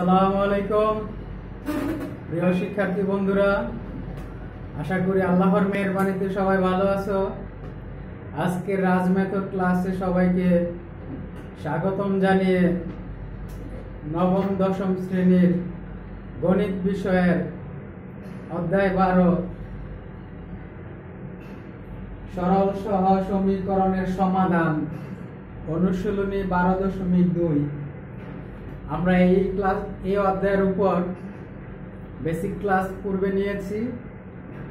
আসসালামু আলাইকুম। প্রিয় শিক্ষার্থী বন্ধুরা, আশা করি আল্লাহর মেহরবানিতে সবাই ভালো আছো। আজকে রাজ ক্লাসে সবাইকে স্বাগতম জানিয়ে নবম, দশম শ্রেণির গণিত বিষয়ের অধ্যায় বারো সরল সহ সমীকরণের সমাধান অনুশীলনী বারো দশমিক দুই। আমরা এই ক্লাস, এই অধ্যায়ের উপর বেসিক ক্লাস পূর্বে নিয়েছি।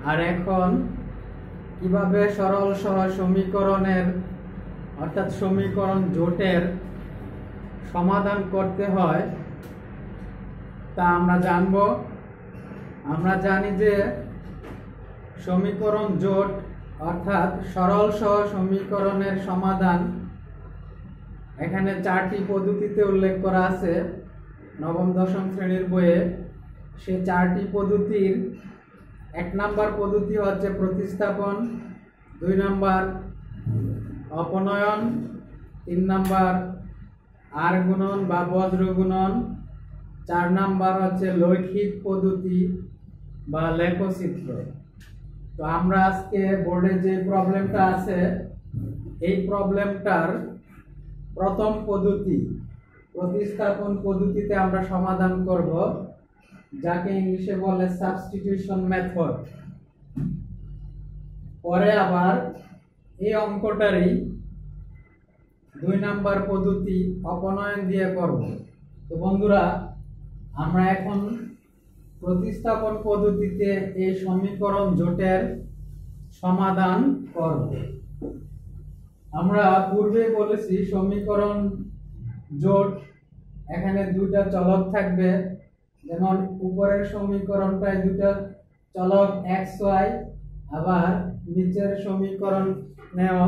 আর এখন কীভাবে সরল সহ সমীকরণের, অর্থাৎ সমীকরণ জোটের সমাধান করতে হয়, তা আমরা জানব। আমরা জানি যে সমীকরণ জোট, অর্থাৎ সরল সহ সমীকরণের সমাধান এখানে চারটি পদ্ধতিতে উল্লেখ করা আছে। নবম, দশম শ্রেণির বইয়ে সে চারটি পদ্ধতির এক নাম্বার পদ্ধতি হচ্ছে প্রতিস্থাপন, দুই নাম্বার অপনয়ন, তিন নাম্বার আর গুণন বা বজ্র গুণন, চার নাম্বার হচ্ছে লৈখিক পদ্ধতি বা লেখচিত্র। তো আমরা আজকে বোর্ডে যে প্রবলেমটা আছে, এই প্রবলেমটার প্রথম পদ্ধতি, প্রতিস্থাপন পদ্ধতিতে আমরা সমাধান করব, যাকে ইংলিশে বলে সাবস্টিটিউশন মেথড পরে আবার এই অঙ্কটারই দুই নাম্বার পদ্ধতি অপনয়ন দিয়ে করব। তো বন্ধুরা, আমরা এখন প্রতিস্থাপন পদ্ধতিতে এই সমীকরণ জোটের সমাধান করব। আমরা পূর্বে বলেছি সমীকরণ জোট, এখানে দুইটা চলক থাকবে। যেমন উপরের সমীকরণটায় দুটা চলক এক্স ওয়াই আবার নিচের সমীকরণ নেও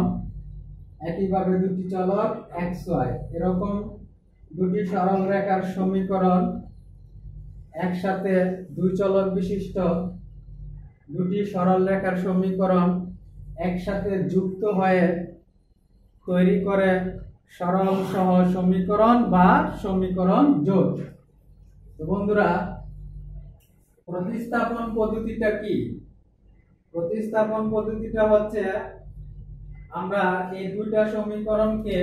একইভাবে দুটি চলক এক্স ওয়াই এরকম দুটি সরল রেখার সমীকরণ। একসাথে দুই চলক বিশিষ্ট। দুটি সরল রেখার সমীকরণ একসাথে যুক্ত হয়ে তৈরি করে সরল সহ সমীকরণ বা সমীকরণ জোট তো বন্ধুরা, প্রতিস্থাপন পদ্ধতিটা কি? প্রতিস্থাপন পদ্ধতিটা হচ্ছে আমরা এই দুইটা সমীকরণকে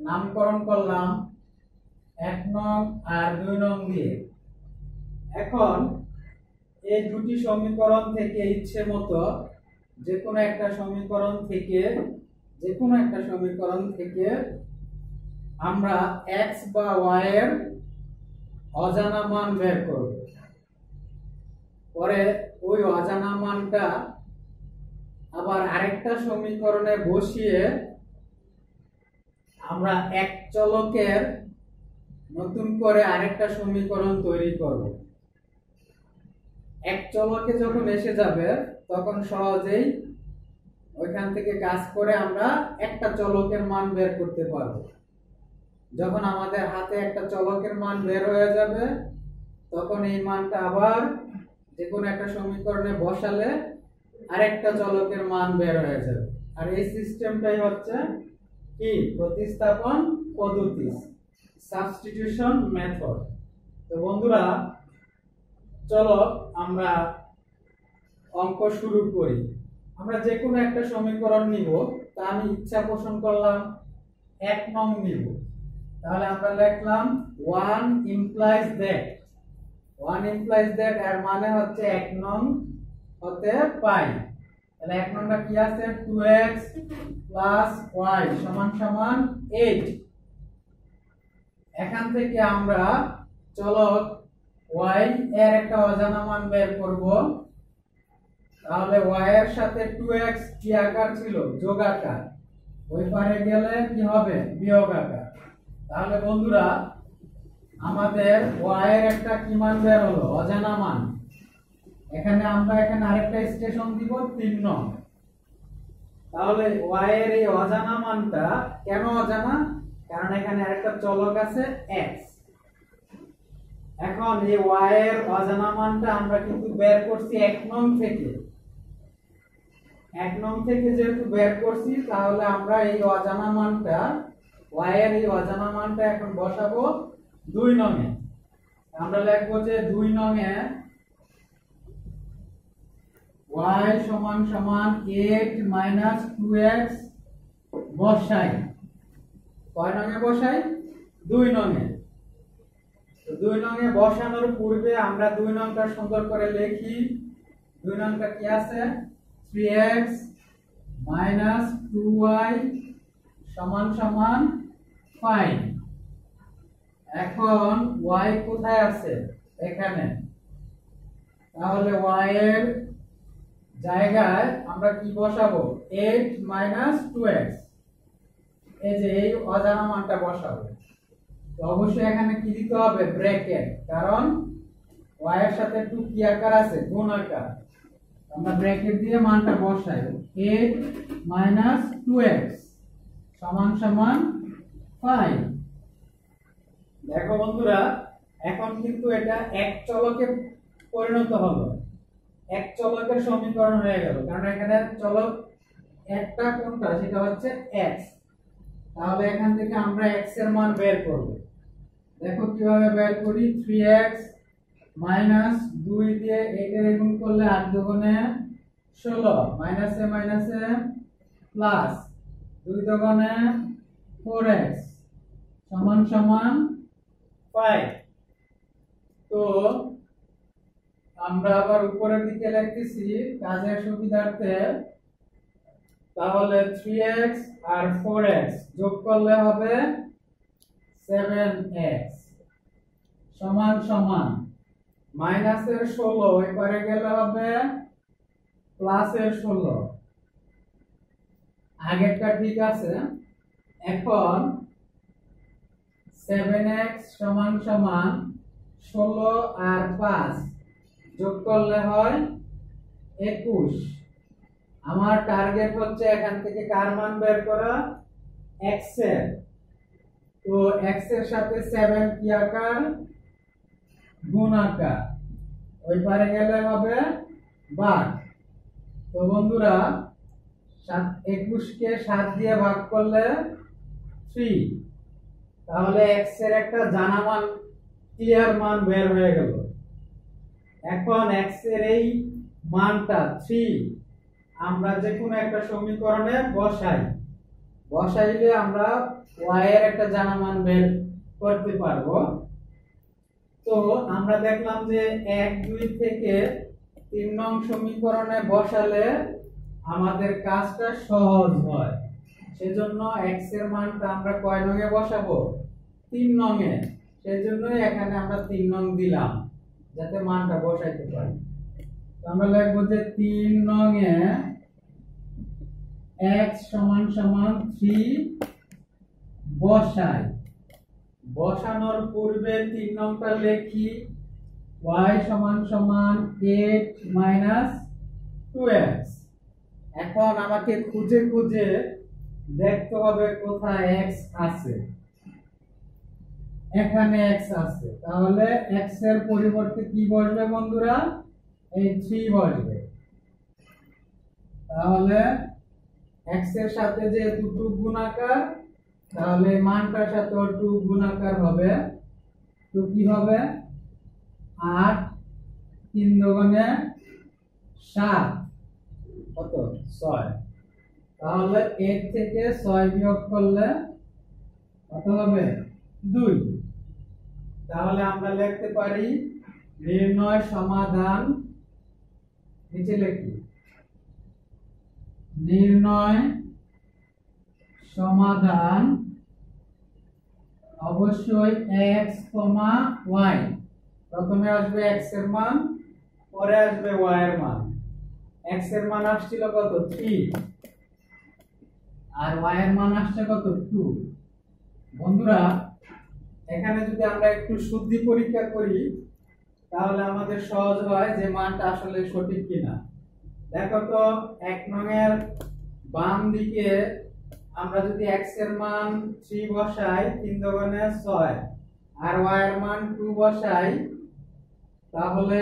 নামকরণ করলাম এক নং আর দুই নং দিয়ে। এখন এই দুটি সমীকরণ থেকে ইচ্ছে মতো যে কোনো একটা সমীকরণ থেকে যে কোনো একটা সমীকরণ থেকে আমরা x বা এর অজানা মান বের করব। পরে ওই অজানা মানটা আবার আরেকটা সমীকরণে বসিয়ে আমরা এক চলকের নতুন করে আরেকটা সমীকরণ তৈরি করব। এক চলকে যখন এসে যাবে, তখন সহজেই ওইখান থেকে কাজ করে আমরা একটা চলকের মান বের করতে পারব। যখন আমাদের হাতে একটা চলকের মান বের হয়ে যাবে, তখন এই মানটা আবার যে কোনো একটা সমীকরণে বসালে আরেকটা চলকের মান বের হয়ে যাবে। আর এই সিস্টেমটাই হচ্ছে কি? প্রতিস্থাপন পদ্ধতি, সাবস্টিটিউশন মেথড। তো বন্ধুরা, চলো আমরা অঙ্ক শুরু করি। আমরা যে কোনো একটা সমীকরণ নিব, তা আমি ইচ্ছা পোষণ করলাম এক নং নিব। তাহলে আমরা লিখলাম one implies that one implies that এর মানে হচ্ছে এক নং হতে পাই। তাহলে এক নংটা কি আছে? টু এক্স প্লাস ওয়াই সমান সমান এইট এখান থেকে আমরা চলো ওয়াই এর একটা অজানা মান বের করব। তাহলে y এর সাথে 2x কি আকার ছিল? যোগ আকার। ওই পারে গেলে কি হবে? বিয়োগ আকার। তাহলে বন্ধুরা, আমাদের y এর একটা কি মান বের হলো? অজানা মান। এখানে আমরা এখানে আরেকটা স্টেশন দিব 3 নং। তাহলে y এর এই অজানা মানটা কেন অজানা? কারণ এখানে আরেকটা চলক আছে, x এখন এই y এর অজানা মানটা আমরা কিন্তু বের করছি এক নং থেকে। এক নং থেকে যেহেতু বের করছি, তাহলে আমরা এই অজানা মানটা, y এর এই অজানা মানটা এখন বসাবো দুই নঙে আমরা লিখব যে দুই নং এ y সমান সমান 8 মাইনাস 2x বসাই। কয় নঙে বসাই? দুই নঙে দুই নঙে বসানোর পূর্বে আমরা দুই নংটা সুন্দর করে লিখি। দুই নংটা কি আছে? 3x মাইনাস 2y সমান সমান 5 এখন y কোথায় আছে? এখানে। তাহলে y এর জায়গায় আমরা কি বসাবো? 8 মাইনাস 2x এই যে এই অজানা মানটা বসাবো। তো অবশ্যই এখানে কি দিতে হবে? ব্র্যাকেট কারণ y এর সাথে 2 কি আকার আছে? গুণ আকার। আমরা ব্র্যাকেট দিয়ে মানটা বসাই। 8 মাইনাস 2x সমান সমান 5 দেখো বন্ধুরা, এখন কিন্তু এটা এক চলকে পরিণত হলো। এক চলকের সমীকরণ হয়ে গেল। কারণ এখানে চলক একটা কোনটা? সেটা হচ্ছে x তাহলে এখান থেকে আমরা x এর মান বের করব। দেখো কীভাবে বের করি? 3x মাইনাস 2 দিয়ে 8 এর গুণ করলে 8 দুগুণে 16 মাইনাসে মাইনাসে প্লাস 2 দুগুণে 4x সমান সমান 5 তো আমরা আবার উপরের দিকে লিখতেছি কাজের সুবিধার্থে। তাহলে 3x আর 4x যোগ করলে হবে 7x সমান সমান। মাইনাসের 16 ওই পারে গেলে হবে প্লাসের 16 আগেরটা ঠিক আছে। এখন 7x সমান সমান 16 আর 5 যোগ করলে হয় 21 আমার টার্গেট হচ্ছে এখান থেকে কার মান বের করা? এর। তো এর সাথে 7 কি আকার? গুণ আকার ওই পারে গেলে হবে ভাগ তো বন্ধুরা, সাত, একুশকে সাত দিয়ে ভাগ করলে থ্রি তাহলে x এর একটা জানা মান ক্লিয়ার মান বের হয়ে গেল। এখন x এর এই মানটা 3 আমরা যে কোনো একটা সমীকরণে বসাই। বসাইলে আমরা y এর একটা জানা মান বের করতে পারব। তো আমরা দেখলাম যে 1 2 থেকে তিন নং সমীকরণে বসালে আমাদের কাজটা সহজ হয়। সেজন্য x এর মানটা আমরা কয় নঙে বসাবো? 3 নঙে সেজন্যই এখানে আমরা তিন নং দিলাম, যাতে মানটা বসাইতে পারি। আমরা লিখব যে 3 নঙে x সমান সমান থ্রি বসাই। বসানোর পূর্বে 3 নংটা লিখি, y সমান সমান 8 মাইনাস 2x এখন আমাকে খুঁজে খুঁজে দেখতে হবে কোথায় x আছে। এখানে x আছে। তাহলে x এর পরিবর্তে কি বসবে বন্ধুরা? এই 3 বসবে। তাহলে x এর সাথে যে দুটো গুণাকার তাহলে মানটার সাথে টু গুণাকার হবে। তো কি হবে? 8 তিন দুগুণে 7 কত? 6 তাহলে 8 থেকে 6 বিয়োগ করলে কত হবে? 2 তাহলে আমরা লিখতে পারি নির্ণয় সমাধান নিচে লিখি। নির্ণয় সমাধান অবশ্যই x, y প্রথমে আসবে x এর মান পরে আসবে y এর মান। x এর মান আসছিল কত? 3 আর y এর মান আসছে কত? 2 বন্ধুরা এখানে যদি আমরা একটু শুদ্ধি পরীক্ষা করি তাহলে আমাদের সহজ হয় যে মানটা আসলে সঠিক কিনা। দেখো তো এক নঙের বাম দিকে আমরা যদি x এর মান 3 বসাই 3 দোকানে 6 আর y এর মান 2 বসাই, তাহলে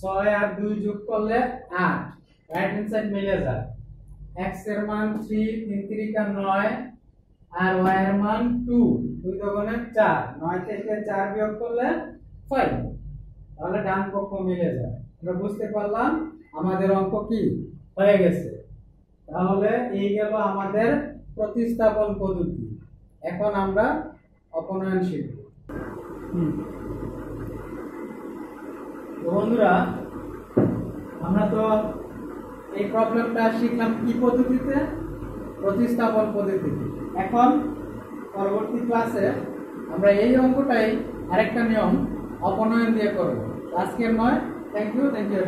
6 আর 2 যোগ করলে 8 রাইট হ্যান্ড সাইড মিলে যায়। x এর মান 3 3 3 কা 9 আর ওয়াই এর মান টু দুই দোকানে চার। নয় থেকে চার বিয়োগ করলে ফাইভ তাহলে ডান পক্ষ মিলে যায়। আমরা বুঝতে পারলাম? আমাদের অঙ্ক কি? হয়ে গেছে। তাহলে এই গেল আমাদের প্রতিস্থাপন পদ্ধতি। এখন আমরা অপনয়ন শিখব। বন্ধুরা, আমরা তো এই প্রবলেমটা শিখলাম কি পদ্ধতিতে? প্রতিস্থাপন পদ্ধতিতে। এখন পরবর্তী ক্লাসে আমরা এই অঙ্কটাই আরেকটা নিয়ম অপনয়ন দিয়ে করব। আজকের নয়। Thank you thank you